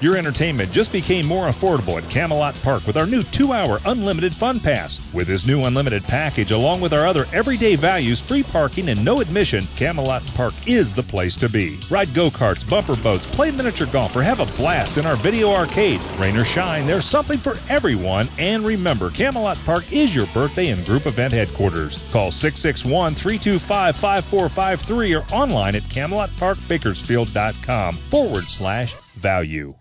Your entertainment just became more affordable at Camelot Park with our new two hour unlimited fun pass. With this new unlimited package, along with our other everyday values, free parking, and no admission, Camelot Park is the place to be. Ride go karts, bumper boats, play miniature golf, or have a blast in our video arcade. Rain or shine, there's something for everyone. And remember, Camelot Park is your birthday and group event headquarters. Call 661 325 5453 or online at CamelotParkBakersfield.com forward slash value.